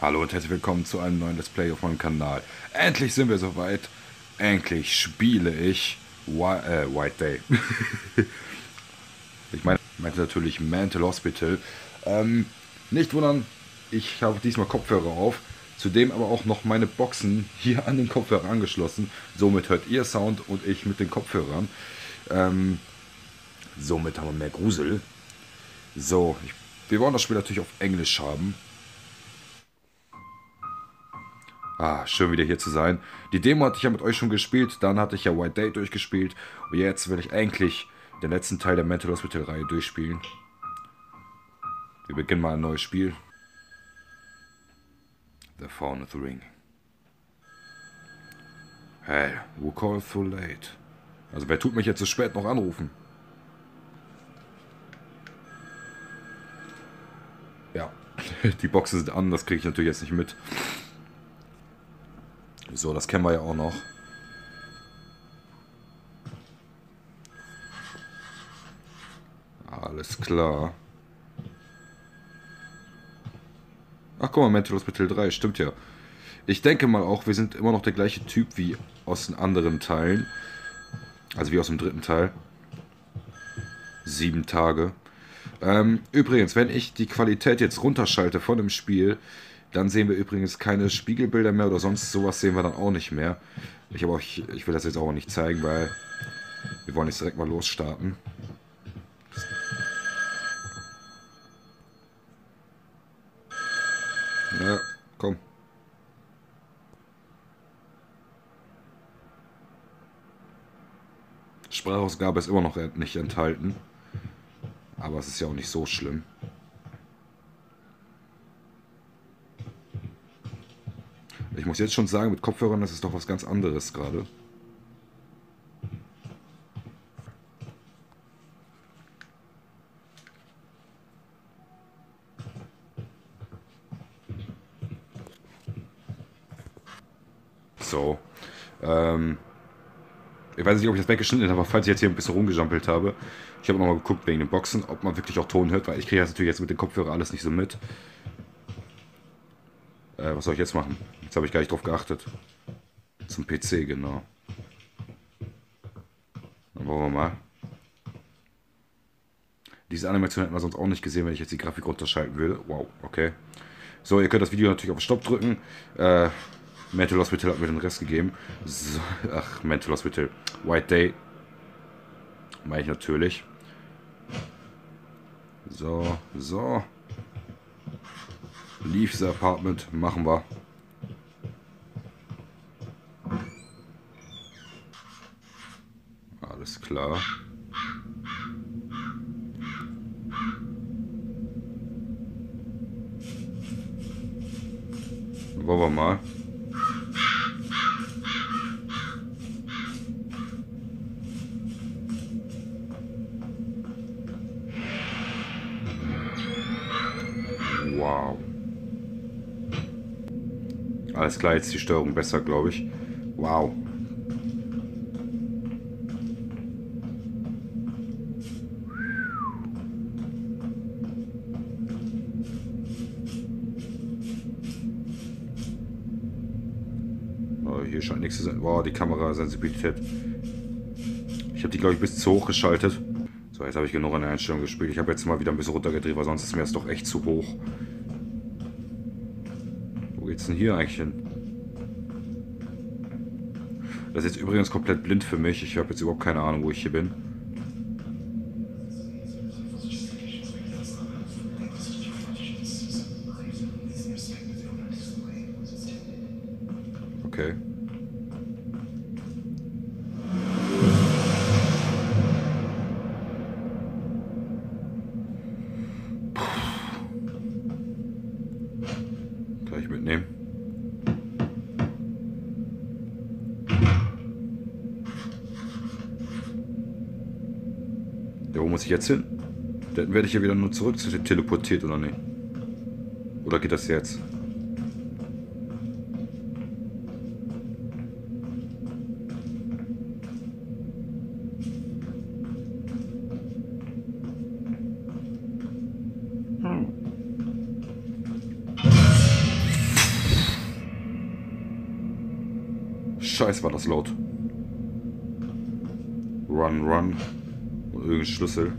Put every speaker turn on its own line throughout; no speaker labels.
Hallo und herzlich willkommen zu einem neuen Let's Play auf meinem Kanal. Endlich sind wir soweit. Endlich spiele ich Wi äh, White Day. ich meine, meinte natürlich Mental Hospital. Ähm, nicht wundern, ich habe diesmal Kopfhörer auf. Zudem aber auch noch meine Boxen hier an den Kopfhörer angeschlossen. Somit hört ihr Sound und ich mit den Kopfhörern. Ähm, somit haben wir mehr Grusel. So, ich, wir wollen das Spiel natürlich auf Englisch haben. Ah, schön wieder hier zu sein. Die Demo hatte ich ja mit euch schon gespielt, dann hatte ich ja White Day durchgespielt und jetzt will ich eigentlich den letzten Teil der Mental Hospital Reihe durchspielen. Wir beginnen mal ein neues Spiel. The Fawn of the Ring. Hey, who called so late? Also wer tut mich jetzt so spät noch anrufen? Ja, die Boxen sind an, das kriege ich natürlich jetzt nicht mit. So, das kennen wir ja auch noch. Alles klar. Ach guck mal, Mental Hospital 3, stimmt ja. Ich denke mal auch, wir sind immer noch der gleiche Typ wie aus den anderen Teilen. Also wie aus dem dritten Teil. Sieben Tage. Ähm, übrigens, wenn ich die Qualität jetzt runterschalte von dem Spiel, dann sehen wir übrigens keine Spiegelbilder mehr oder sonst sowas sehen wir dann auch nicht mehr. Ich, aber ich, ich will das jetzt auch nicht zeigen, weil wir wollen jetzt direkt mal losstarten. Ja, komm. Sprachausgabe ist immer noch nicht enthalten. Aber es ist ja auch nicht so schlimm. Ich muss jetzt schon sagen, mit Kopfhörern, das ist doch was ganz anderes gerade. So. Ähm, ich weiß nicht, ob ich das weggeschnitten habe, aber falls ich jetzt hier ein bisschen rumgejampelt habe, ich habe nochmal geguckt wegen den Boxen, ob man wirklich auch Ton hört, weil ich kriege das natürlich jetzt mit den Kopfhörern alles nicht so mit. Äh, was soll ich jetzt machen? Jetzt habe ich gar nicht drauf geachtet. Zum PC, genau. Dann wollen wir mal. Diese Animation hätten wir sonst auch nicht gesehen, wenn ich jetzt die Grafik runterschalten würde. Wow, okay. So, ihr könnt das Video natürlich auf Stopp drücken. Äh, Mental Hospital hat mir den Rest gegeben. So, ach, Mental Hospital. White Day. Meine ich natürlich. So, so. Leaves Apartment machen wir. Alles klar. Wollen wir mal. Alles klar, jetzt die Steuerung besser, glaube ich. Wow. Oh, hier scheint nichts zu sein. Wow, die Kamerasensibilität. Ich habe die, glaube ich, bis zu hoch geschaltet. So, jetzt habe ich genug an der Einstellung gespielt. Ich habe jetzt mal wieder ein bisschen runtergedreht, weil sonst ist mir das doch echt zu hoch geht's denn hier eigentlich hin? Das ist jetzt übrigens komplett blind für mich. Ich habe jetzt überhaupt keine Ahnung, wo ich hier bin. ich jetzt hin? Dann werde ich ja wieder nur zurück teleportiert, oder nicht? Oder geht das jetzt? Hm. Scheiß war das laut. Run, run. Schlüssel.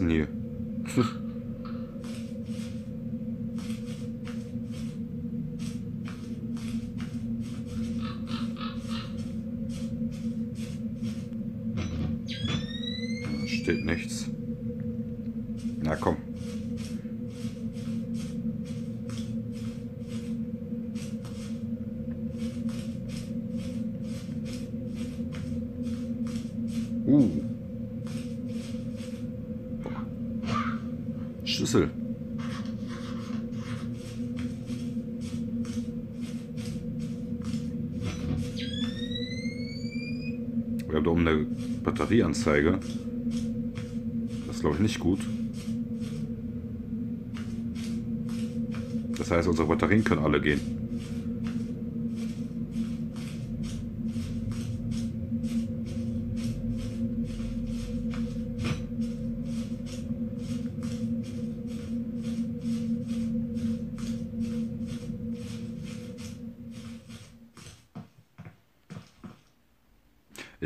Denn hier? Steht nichts. Na komm. Uh. Schlüssel. Wir haben da oben eine Batterieanzeige. Das ist glaube ich nicht gut. Das heißt, unsere Batterien können alle gehen.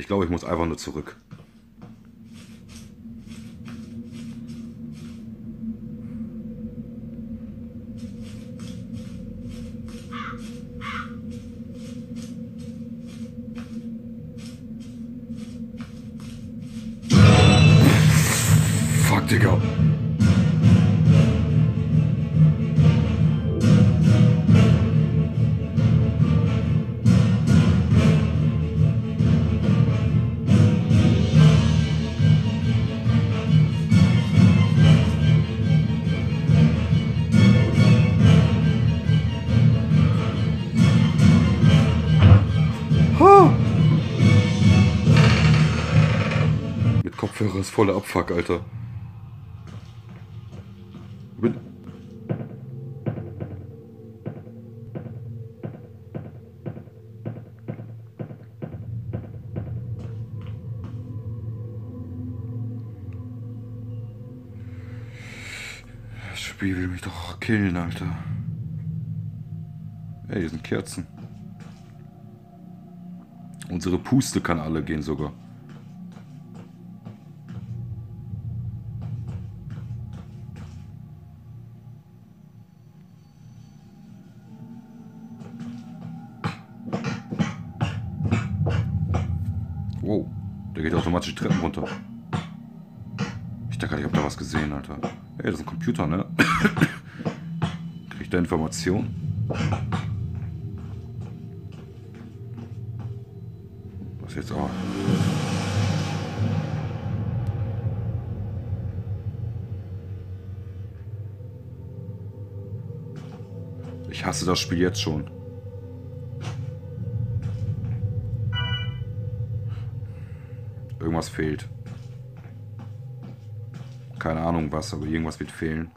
Ich glaube, ich muss einfach nur zurück. Fuck, Digga. Kopfhörer ist voller Abfuck, Alter. Bin das Spiel will mich doch killen, Alter. Ey, hier sind Kerzen. Unsere Puste kann alle gehen sogar. Automatisch die Treppen runter. Ich dachte ich habe da was gesehen, Alter. Ey, das ist ein Computer, ne? Krieg ich da Informationen? Was jetzt auch? Ich hasse das Spiel jetzt schon. Irgendwas fehlt. Keine Ahnung was, aber irgendwas wird fehlen.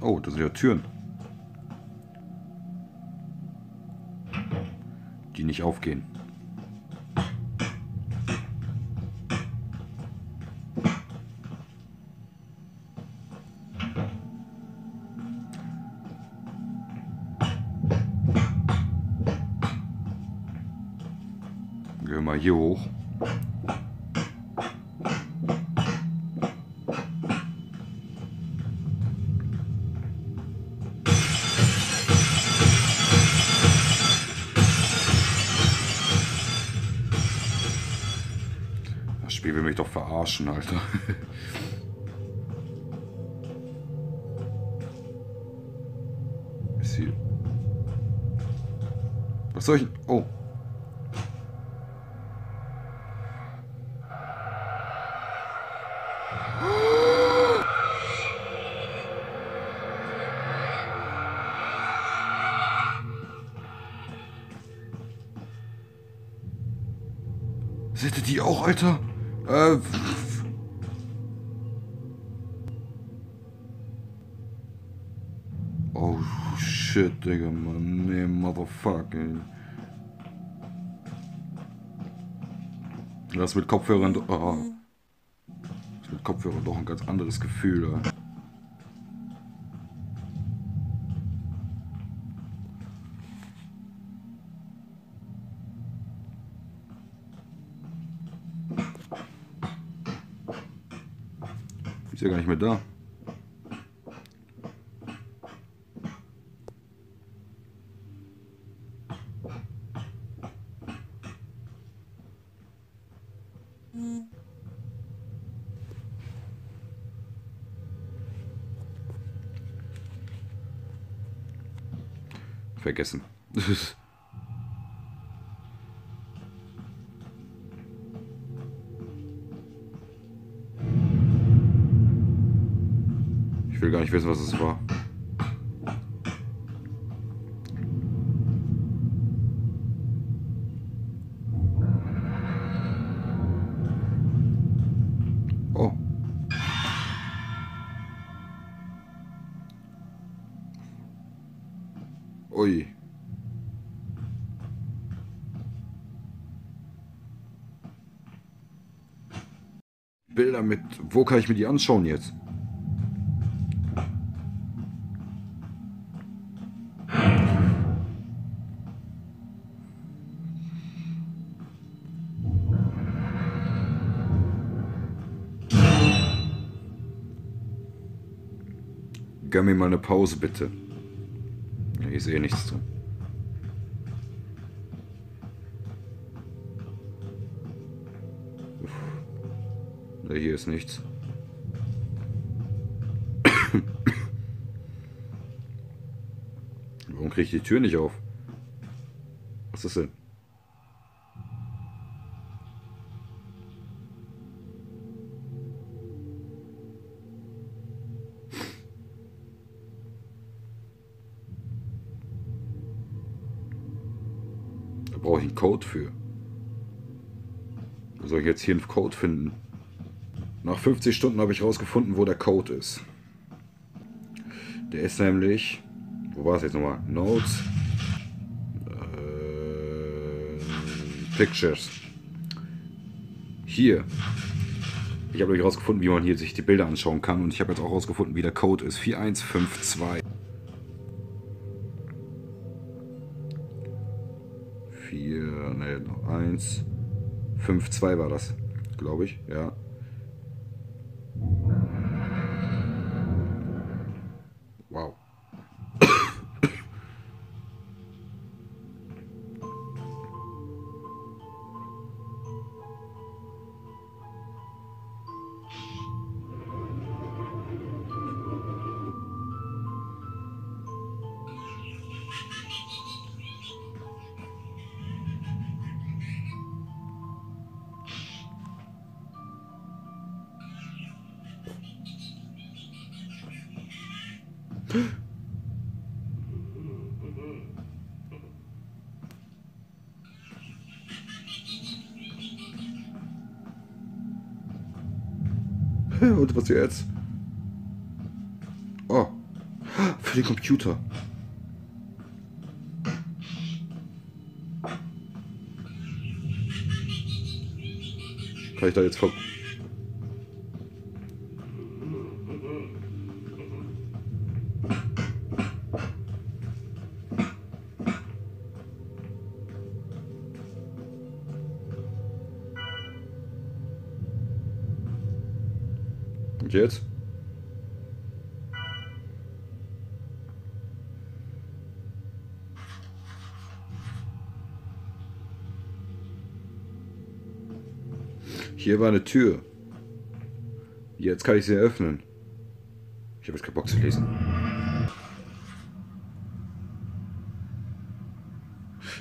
Oh, das sind ja Türen. Nicht aufgehen. Gehen wir mal hier hoch. Will mich doch verarschen, Alter. Ist hier... Was soll ich... Oh. Seht ihr die auch, Alter? Äh... Oh, shit, Digga, Mann. Nee, motherfucker. Das mit Kopfhörern... Oh. Das mit Kopfhörern doch ein ganz anderes Gefühl, Alter. Ist ja gar nicht mehr da. Vergessen. Ich will gar nicht wissen, was es war. Oh. Ui. Bilder mit. Wo kann ich mir die anschauen jetzt? Mir mal eine Pause, bitte. Ist eh nichts drin. Uff. Hier ist nichts. Warum kriege ich die Tür nicht auf? Was ist denn? Da brauche ich einen Code für. Wo soll ich jetzt hier einen Code finden? Nach 50 Stunden habe ich rausgefunden, wo der Code ist. Der ist nämlich. Wo war es jetzt nochmal? Notes. Äh, Pictures. Hier. Ich habe nämlich rausgefunden, wie man hier sich die Bilder anschauen kann. Und ich habe jetzt auch rausgefunden, wie der Code ist. 4152. 4, ne, noch 1. 5, 2 war das, glaube ich, ja. Und was jetzt? Oh. Für den Computer. Kann ich da jetzt ver... Hier war eine Tür. Jetzt kann ich sie öffnen. Ich habe jetzt keinen Bock zu lesen.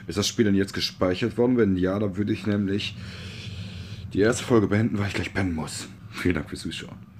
Ist das Spiel denn jetzt gespeichert worden? Wenn ja, dann würde ich nämlich die erste Folge beenden, weil ich gleich pennen muss. Vielen Dank fürs Zuschauen.